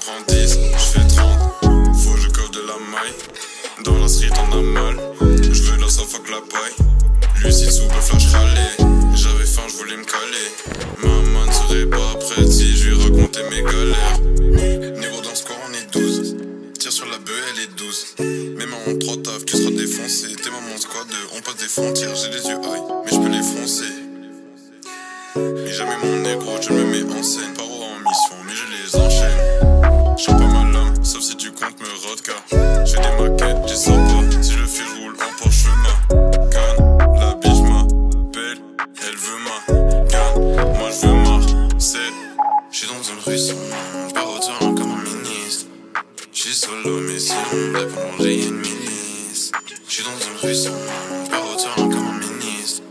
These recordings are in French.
prends 10, je fais 30. Faut que je coffre de la maille. Dans la street, on a mal. Je veux la fuck la paille. Lui, si sous flash râler. J'avais faim, je voulais me caler. Maman ne serait pas prête si je lui racontais mes galères. Niveau dans ce corps, on est 12. Tire sur la bœuf, elle est douce. Même en 3 taf, tu seras défoncé. T'es maman squad, on passe des frontières. J'ai les yeux high, mais je peux les foncer. Mais jamais mon négro, je me solo, mais si on l'a une milice. J'suis dans une rue sans nom, j'pars au terrain comme un ministre.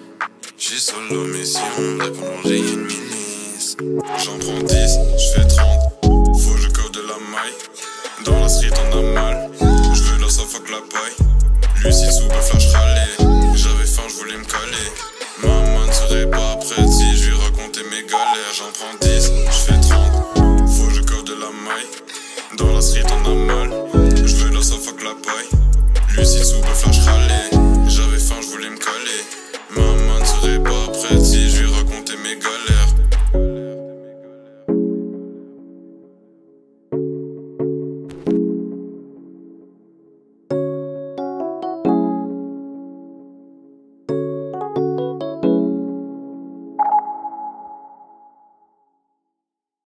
J'suis solo, mais si on l'a une milice. J'en prends 10, j'fais 30. Faut que je coffre de la maille. Dans la street, on a mal. J'veux la fuck la paille. Lui, si sous flash râler. J'avais faim, j'voulais me caler. Maman ne serait pas prête si je lui racontais mes galères. J'en prends 10, j'fais 30. Faut que je coffre de la maille. Dans la street, on a mal. Suisse sous